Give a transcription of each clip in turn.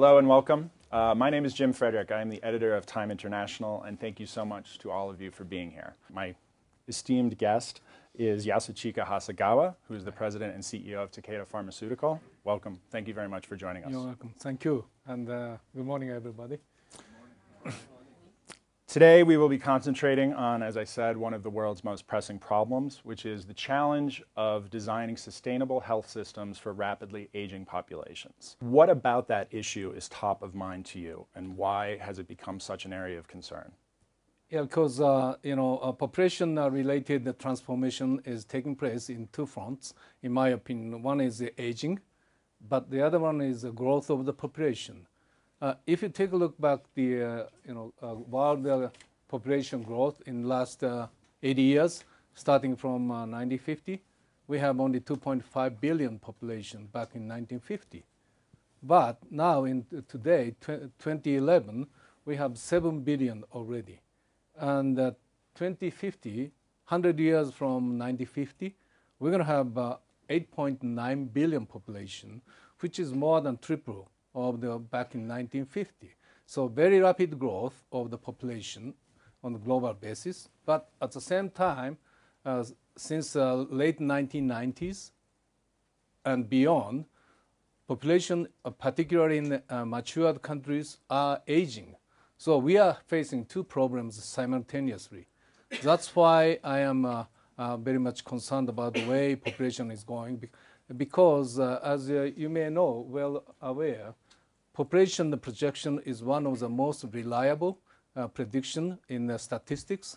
Hello and welcome. Uh, my name is Jim Frederick. I am the editor of Time International, and thank you so much to all of you for being here. My esteemed guest is Yasuchika Hasegawa, who is the president and CEO of Takeda Pharmaceutical. Welcome. Thank you very much for joining us. You're welcome. Thank you. And uh, good morning, everybody. Today, we will be concentrating on, as I said, one of the world's most pressing problems, which is the challenge of designing sustainable health systems for rapidly aging populations. What about that issue is top of mind to you, and why has it become such an area of concern? Yeah, because uh, you know, population-related transformation is taking place in two fronts, in my opinion. One is the aging, but the other one is the growth of the population. Uh, if you take a look back the uh, you know uh, world population growth in last uh, 80 years, starting from 1950, uh, we have only 2.5 billion population back in 1950. But now in today, 2011, we have 7 billion already. And 2050, 100 years from 1950, we're going to have 8.9 billion population, which is more than triple of the back in 1950. So very rapid growth of the population on the global basis. But at the same time, uh, since uh, late 1990s and beyond, population, uh, particularly in uh, matured countries, are aging. So we are facing two problems simultaneously. That's why I am uh, uh, very much concerned about the way population is going because uh, as you may know, well aware, population projection is one of the most reliable uh, prediction in the statistics.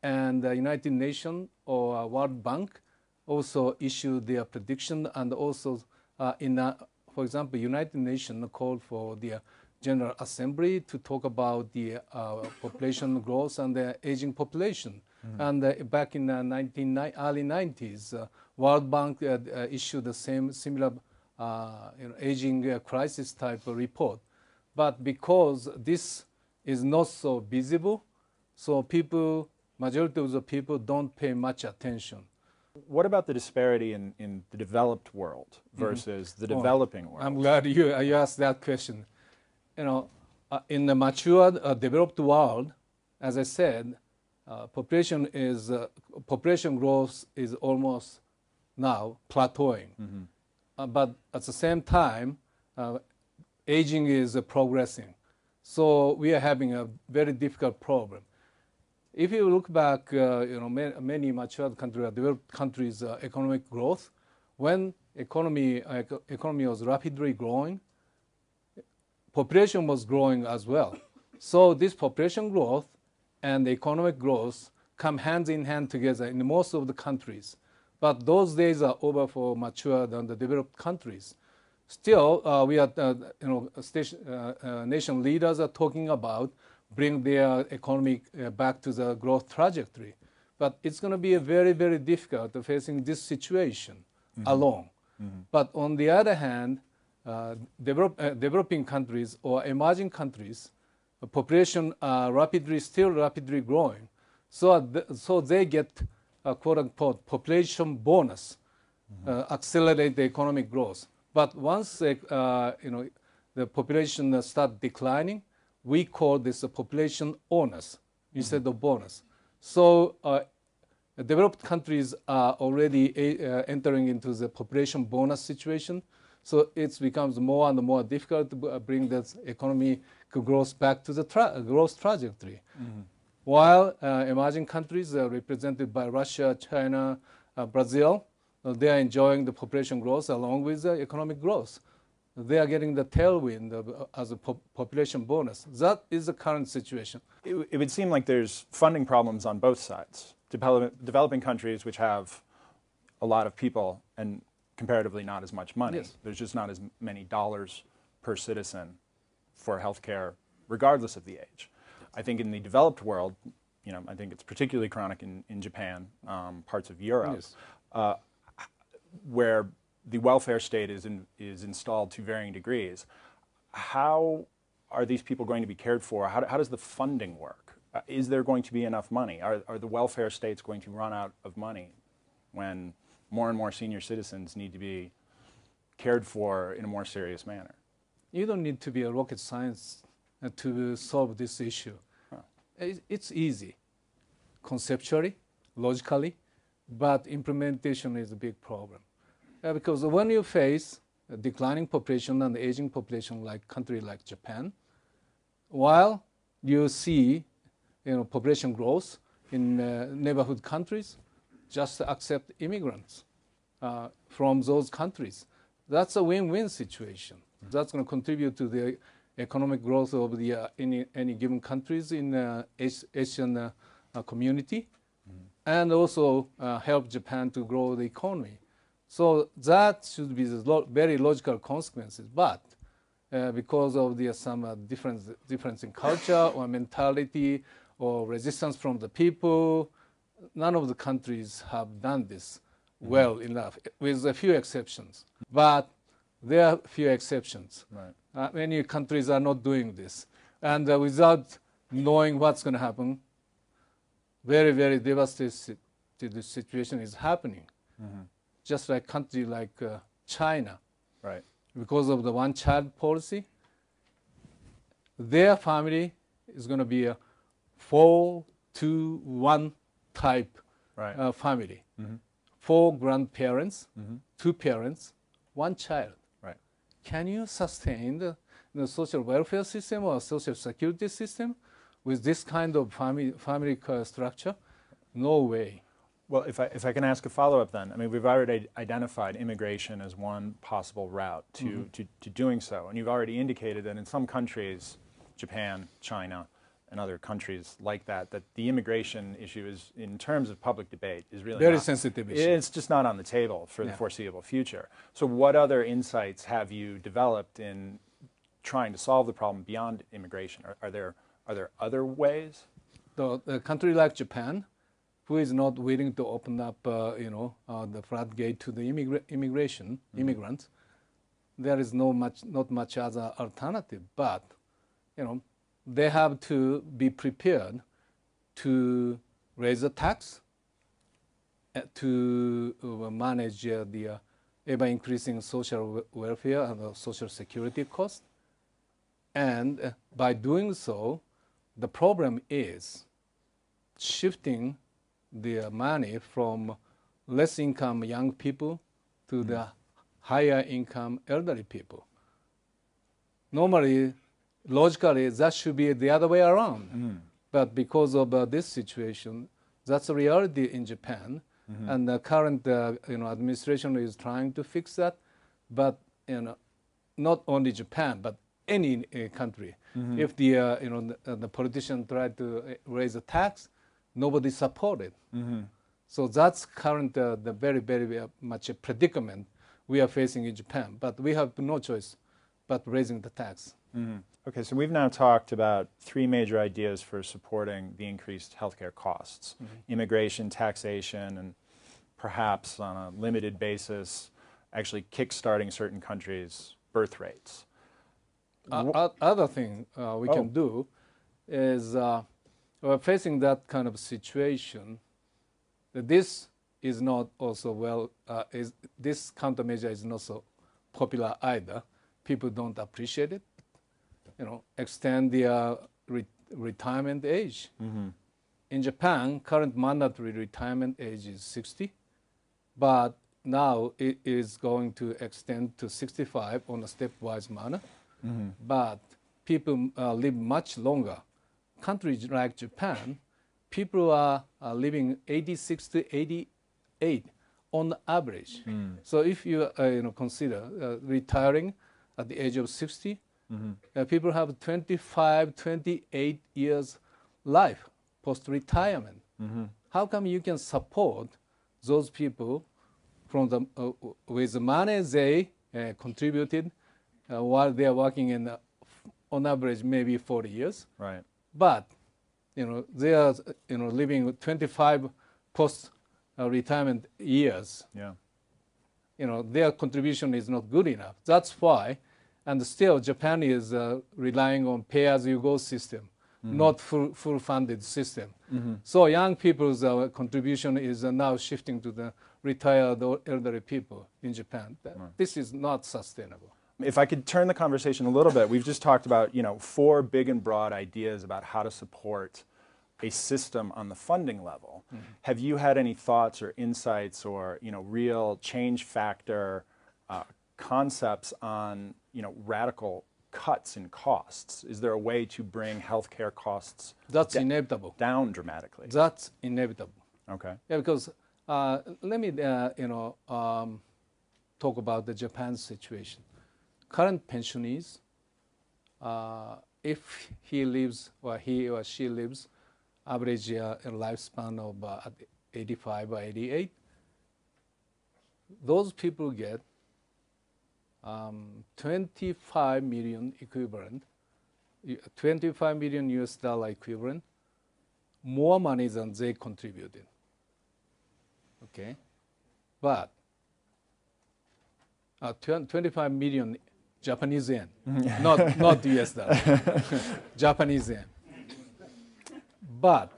And the United Nations or World Bank also issued their prediction and also uh, in, uh, for example, United Nations called for the General Assembly to talk about the uh, population growth and the aging population. Mm-hmm. And uh, back in the 19, early 90s, uh, World Bank uh, uh, issued the same similar uh, you know, aging crisis type report. But because this is not so visible, so people, majority of the people don't pay much attention. What about the disparity in, in the developed world mm-hmm. versus mm-hmm. the developing oh, world? I'm glad you, you asked that question. You know, uh, in the matured, uh, developed world, as I said, uh, population is population growth is almost now plateauing. Mm-hmm. Uh, but at the same time, uh, aging is uh, progressing. So we are having a very difficult problem. If you look back, uh, you know, many, many mature countries, developed countries' uh, economic growth, when economy economy was rapidly growing, population was growing as well. So this population growth and economic growth come hand in hand together in most of the countries. But those days are over for mature and developed countries. Still, uh, we are, uh, you know, station, uh, uh, nation leaders are talking about bring their economy uh, back to the growth trajectory. But it's going to be very, very difficult facing this situation mm-hmm. alone. Mm-hmm. But on the other hand, develop, developing countries or emerging countries, population are rapidly, still rapidly growing. So, th- so they get uh, quote unquote population bonus, mm-hmm. uh, accelerate the economic growth. But once uh, you know the population start declining, we call this a population onus instead mm-hmm. of bonus. So developed countries are already uh, entering into the population bonus situation. So it becomes more and more difficult to bring that economy growth back to the tra- growth trajectory. Mm-hmm. While uh, emerging countries uh, represented by Russia, China, uh, Brazil, they are enjoying the population growth along with the economic growth. They are getting the tailwind of, as a po- population bonus. That is the current situation. It, it, would seem like there's funding problems on both sides. Develop, developing countries, which have a lot of people and comparatively not as much money, yes. there's just not as many dollars per citizen for healthcare, regardless of the age. I think in the developed world, you know, I think it's particularly chronic in, in Japan, um, parts of Europe, yes. uh, where the welfare state is, in, is installed to varying degrees. How are these people going to be cared for? How, how does the funding work? Uh, is there going to be enough money? Are, are the welfare states going to run out of money when more and more senior citizens need to be cared for in a more serious manner? you don't need to be a rocket science uh, to solve this issue. It's easy, conceptually, logically, but implementation is a big problem. Uh, because when you face a declining population and aging population like country like Japan, while you see you know, population growth in uh, neighborhood countries, just accept immigrants uh, from those countries. That's a win-win situation. That's going to contribute to the economic growth of the uh, any any given countries in uh, Asian uh, uh, community, mm-hmm. and also uh, help Japan to grow the economy. So that should be the lo very logical consequences. But because of the some difference difference in culture or mentality or resistance from the people, none of the countries have done this mm-hmm. well enough, with a few exceptions. But there are few exceptions. Right. Uh, many countries are not doing this. And uh, without knowing what's going to happen, very, very devastating the situation is happening. Mm-hmm. Just like country like uh, China. Right. Because of the one-child policy, their family is going to be a four to one type right. uh, family. Mm-hmm. Four grandparents, mm-hmm. two parents, one child. Can you sustain the, the, social welfare system or social security system with this kind of family, family structure? No way. Well, if I, if I can ask a follow up then, I mean, we've already identified immigration as one possible route to, mm-hmm. to, to doing so. And you've already indicated that in some countries, Japan, China, and other countries like that, that the immigration issue is, in terms of public debate, is really very not, sensitive issue. It's just not on the table for yeah. the foreseeable future. So, what other insights have you developed in trying to solve the problem beyond immigration? Are, are there are there other ways? The, a country like Japan, who is not willing to open up, uh, you know, uh, the floodgate to the immigra- immigration mm-hmm. immigrants, there is no much not much other alternative. But, you know they have to be prepared to raise the tax, uh, to uh, manage the ever increasing social welfare and social security costs. And by doing so, the problem is shifting the money from less income young people to mm. the higher income elderly people. Normally, logically that should be the other way around. Mm. But because of uh, this situation, that's a reality in Japan, mm-hmm. and the current uh, you know administration is trying to fix that. But you know, not only Japan, but any uh, country, mm-hmm. if the uh, you know the, uh, the, politician tried to uh, raise a tax, nobody supported. Mm-hmm. So that's current the very very much a predicament we are facing in Japan. But we have no choice but raising the tax. Mm-hmm. Okay, so we've now talked about three major ideas for supporting the increased healthcare costs mm-hmm. immigration, taxation, and perhaps on a limited basis, actually kickstarting certain countries' birth rates. Uh, other thing uh, we oh. can do is uh, we're facing that kind of situation. This is not also well. Uh, is this countermeasure is not so popular either. People don't appreciate it you know, extend the uh, re- retirement age. Mm-hmm. In Japan, current mandatory retirement age is 60, but now it is going to extend to 65 on a stepwise manner. Mm-hmm. But people uh, live much longer. Countries like Japan, people are, are living 86 to 88 on average. Mm. So if you uh, you know consider uh, retiring at the age of 60, Mm-hmm. Uh, people have 25, 28 years life post retirement. Mm-hmm. How come you can support those people from the uh, with the money they uh, contributed uh, while they are working in uh, on average maybe 40 years? Right. But you know they are you know living 25 post uh, retirement years. Yeah. You know their contribution is not good enough. That's why and still, Japan is uh, relying on pay-as-you-go system, mm-hmm. not full, full funded system. Mm-hmm. So young people's uh, contribution is uh, now shifting to the retired or elderly people in Japan. Right. This is not sustainable. if I could turn the conversation a little bit, we've just talked about you know four big and broad ideas about how to support a system on the funding level. Mm-hmm. Have you had any thoughts or insights or you know real change factor uh, concepts on you know radical cuts in costs? Is there a way to bring healthcare costs That's inevitable. down dramatically? That's inevitable. Okay. Yeah, because uh, let me uh, you know um, talk about the Japan situation. Current pensionees, uh, if he lives or he or she lives, average uh, lifespan of uh, 85 or 88, those people get um, 25 million equivalent, 25 million US dollar equivalent, more money than they contributed. Okay, but uh, 25 million Japanese yen, not not US dollar, Japanese yen. But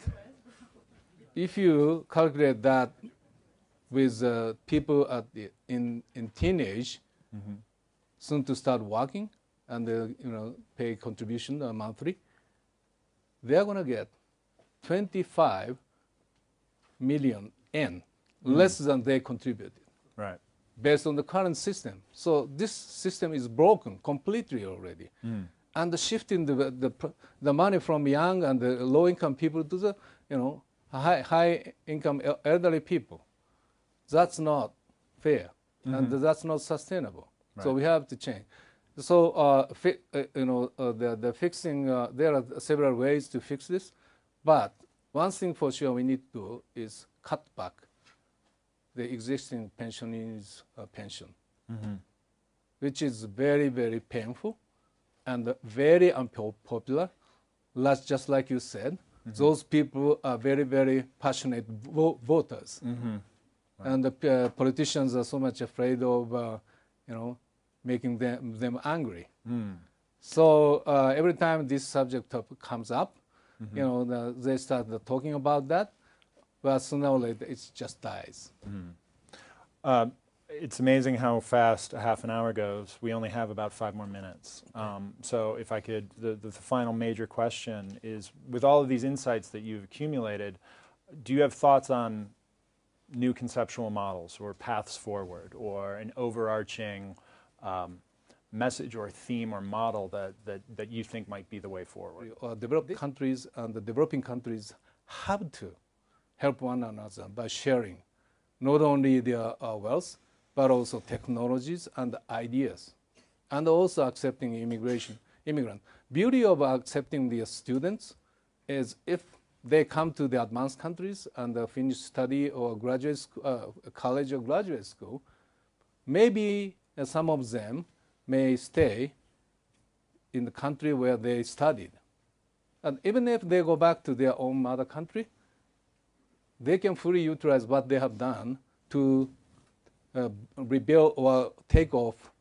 if you calculate that with uh, people at the, in in teenage, mm-hmm. Soon to start working and uh, you know pay contribution uh, monthly, they are going to get 25 million yen mm. less than they contributed. Right. Based on the current system. So this system is broken completely already. Mm. And shifting the, the, the money from young and the low income people to the you know high, high income elderly people. That's not fair. Mm-hmm. And that's not sustainable. Right. So we have to change. So uh, fi- uh, you know uh, the the fixing uh, there are several ways to fix this, but one thing for sure we need to do is cut back the existing pensionees' uh, pension, mm-hmm. which is very, very painful and very unpopular. That's just like you said. Mm-hmm. Those people are very, very passionate vo- voters. Mm-hmm. Right. And the uh, politicians are so much afraid of, uh, you know, making them, them angry. Mm. So uh, every time this subject comes up, mm-hmm. you know, the, they start talking about that, but sooner or later it just dies. Mm-hmm. Uh, it's amazing how fast a half an hour goes. We only have about five more minutes. Um, so if I could, the, the, the, final major question is, with all of these insights that you've accumulated, do you have thoughts on new conceptual models or paths forward or an overarching um, message or theme or model that, that, that you think might be the way forward? Uh, developed countries and the developing countries have to help one another by sharing not only their uh, wealth, but also technologies and ideas, and also accepting immigration, immigrant. Beauty of accepting the students is if they come to the advanced countries and uh, finish study or graduate sc- uh, college or graduate school, maybe uh, some of them may stay in the country where they studied. And even if they go back to their own mother country, they can fully utilize what they have done to uh, rebuild or take off,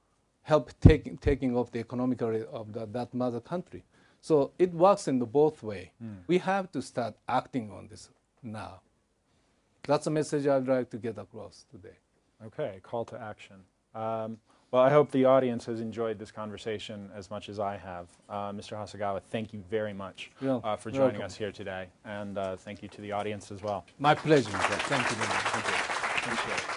help take, taking off the economically of the, that mother country. So it works in the both way. Mm. We have to start acting on this now. That's a message I'd like to get across today. Okay, call to action. Um, well, I hope the audience has enjoyed this conversation as much as I have. Uh, Mr. Hasegawa, thank you very much uh, for joining us here today, and uh, thank you to the audience as well. My pleasure. Thank you. Thank you.